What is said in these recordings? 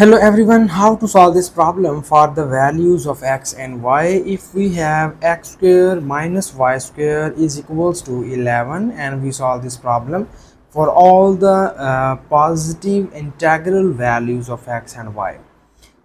Hello everyone, how to solve this problem for the values of x and y if we have x square minus y square is equals to 11 and we solve this problem for all the uh, positive integral values of x and y.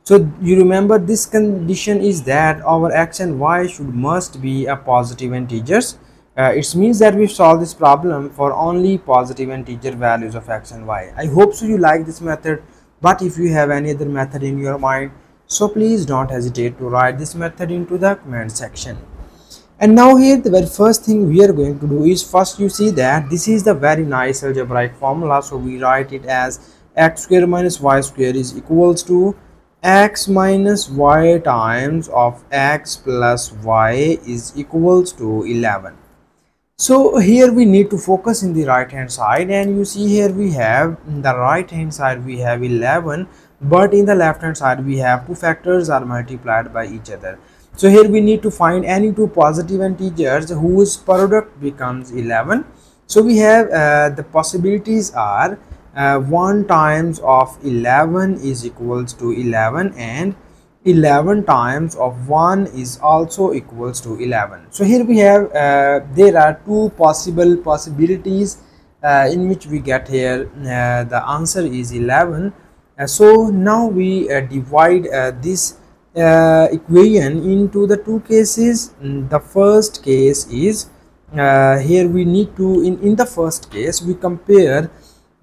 So you remember this condition is that our x and y should must be a positive integers. Uh, it means that we solve this problem for only positive integer values of x and y. I hope so you like this method but if you have any other method in your mind so please don't hesitate to write this method into the comment section. And now here the very first thing we are going to do is first you see that this is the very nice algebraic formula. So we write it as x square minus y square is equals to x minus y times of x plus y is equals to 11 so here we need to focus in the right hand side and you see here we have in the right hand side we have 11 but in the left hand side we have two factors are multiplied by each other. So here we need to find any two positive integers whose product becomes 11 so we have uh, the possibilities are uh, 1 times of 11 is equals to 11 and 11 times of 1 is also equals to 11 so here we have uh, there are two possible possibilities uh, in which we get here uh, the answer is 11 uh, so now we uh, divide uh, this equation into the two cases. Mm, the first case is here we need to in in the first case we compare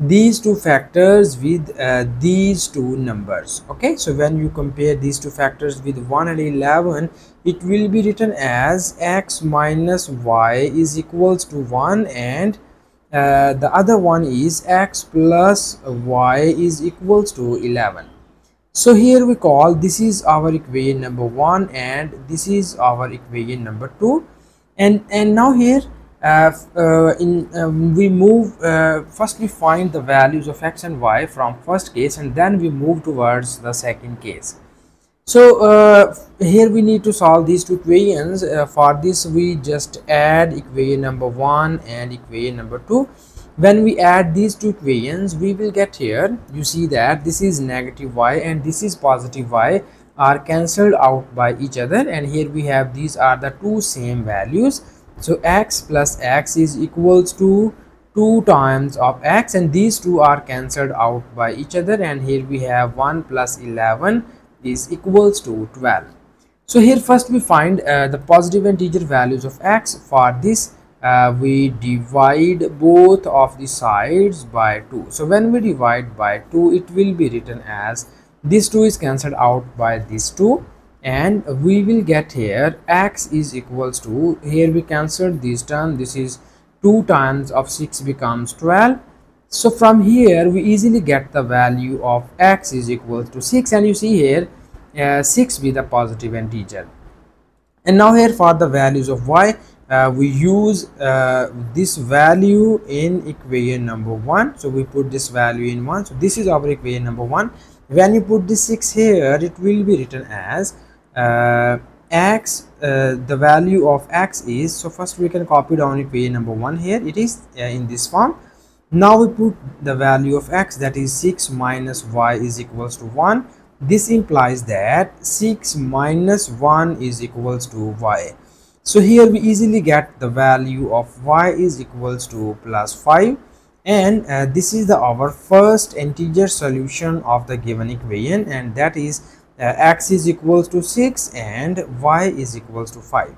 these two factors with uh, these two numbers okay? So when you compare these two factors with 1 and 11 it will be written as x minus y is equals to 1 and uh, the other one is x plus y is equals to 11 so here we call this is our equation number one and this is our equation number two. And and now here in um, we move uh, first we find the values of x and y from first case and then we move towards the second case. So uh, here we need to solve these two equations. Uh, for this we just add equation number one and equation number two. When we add these two equations we will get here you see that this is negative y and this is positive y are cancelled out by each other and here we have these are the two same values so x plus x is equals to 2 times of x and these two are cancelled out by each other and here we have 1 plus 11 is equals to 12 so here first we find uh, the positive integer values of x. For this uh, we divide both of the sides by 2 so when we divide by 2 it will be written as this 2 is cancelled out by this 2 and we will get here x is equals to here we cancel this term this is 2 times of 6 becomes 12 so from here we easily get the value of x is equal to 6 and you see here uh, 6 with a positive integer. And now here for the values of y uh, we use uh, this value in equation number one. So we put this value in one. So this is our equation number one. When you put this 6 here it will be written as x uh, the value of x is so first we can copy down equation number one here. It is uh, in this form. Now we put the value of x that is 6 minus y is equals to 1 this implies that 6 minus 1 is equals to y. So here we easily get the value of y is equals to plus 5 and uh, this is the our first integer solution of the given equation and that is uh, x is equals to 6 and y is equals to 5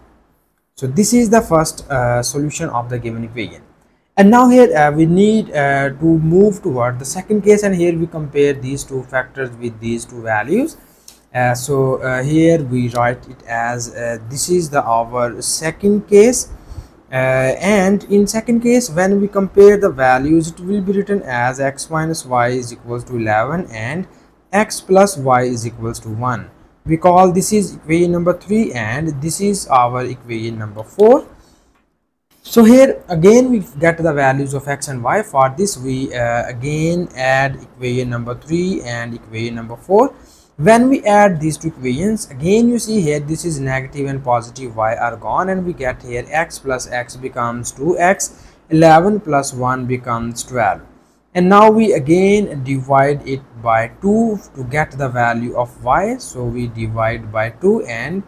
so this is the first uh, solution of the given equation. And now here uh, we need uh, to move toward the second case and here we compare these two factors with these two values. Uh, so uh, here we write it as this is the our second case. And in second case when we compare the values it will be written as x minus y is equals to 11 and x plus y is equals to 1 we call this is equation number 3 and this is our equation number 4 so here again we get the values of x and y. For this we uh, again add equation number 3 and equation number 4 when we add these two equations again you see here this is negative and positive y are gone and we get here x plus x becomes 2x 11 plus 1 becomes 12 and now we again divide it by 2 to get the value of y. So we divide by 2 and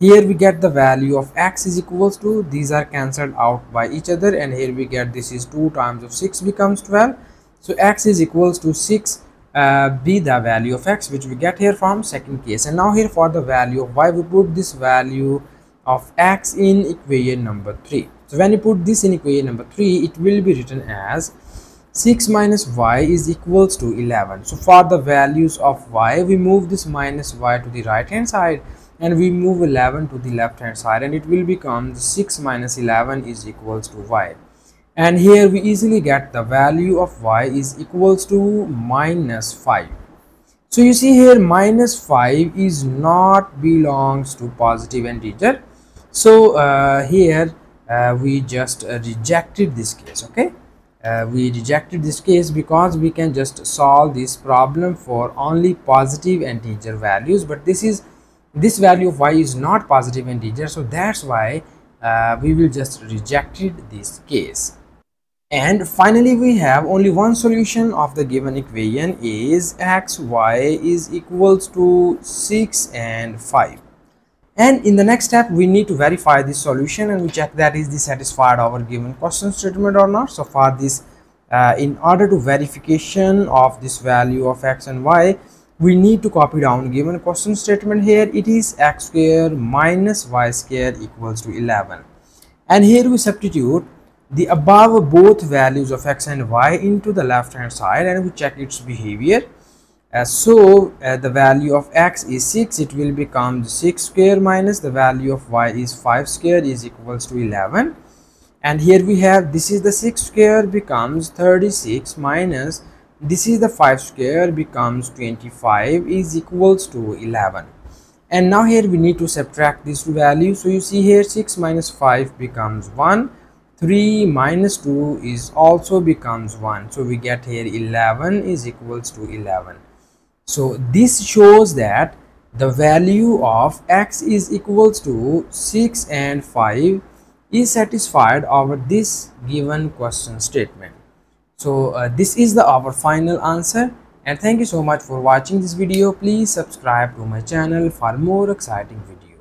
here we get the value of x is equals to these are cancelled out by each other and here we get this is 2 times of 6 becomes 12 so x is equals to 6 uh, be the value of x which we get here from second case. And now here for the value of y we put this value of x in equation number 3 so when you put this in equation number 3 it will be written as 6 minus y is equals to 11 so for the values of y we move this minus y to the right hand side and we move 11 to the left hand side and it will become 6 minus 11 is equals to y. And here we easily get the value of y is equals to minus 5 so you see here minus 5 is not belongs to positive integer. So uh, here uh, we just uh, rejected this case okay uh, we rejected this case because we can just solve this problem for only positive integer values but this is this value of y is not positive integer so that's why uh, we will just rejected this case. And finally we have only one solution of the given equation is x y is equals to 6 and 5 and in the next step we need to verify this solution and we check that is this satisfied our given question statement or not. So for this uh, in order to verification of this value of x and y we need to copy down given question statement here. It is x square minus y square equals to 11 and here we substitute the above both values of x and y into the left hand side and we check its behavior so uh, the value of x is 6 it will become 6 square minus the value of y is 5 square is equals to 11 and here we have this is the 6 square becomes 36 minus this is the 5 square becomes 25 is equals to 11 and now here we need to subtract these two values. So you see here 6 minus 5 becomes 1 3 minus 2 is also becomes 1 so we get here 11 is equals to 11 so this shows that the value of x is equals to 6 and 5 is satisfied over this given question statement. So uh, this is the our final answer. And thank you so much for watching this video. Please subscribe to my channel for more exciting videos